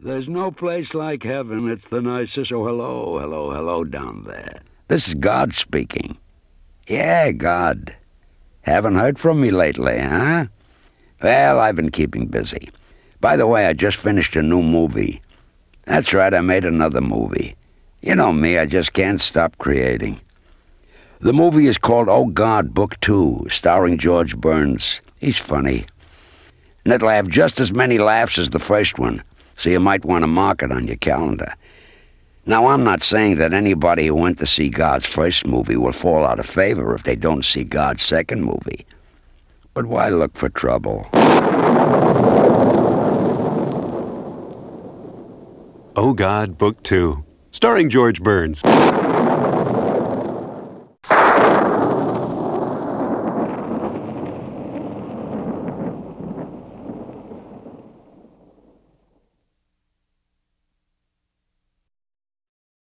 There's no place like heaven. It's the nicest. Oh, hello, hello, hello down there. This is God speaking. Yeah, God. Haven't heard from me lately, huh? Well, I've been keeping busy. By the way, I just finished a new movie. That's right, I made another movie. You know me, I just can't stop creating. The movie is called Oh God, Book Two, starring George Burns. He's funny. And it'll have just as many laughs as the first one so you might want to mark it on your calendar. Now, I'm not saying that anybody who went to see God's first movie will fall out of favor if they don't see God's second movie. But why look for trouble? Oh God, Book Two, starring George Burns.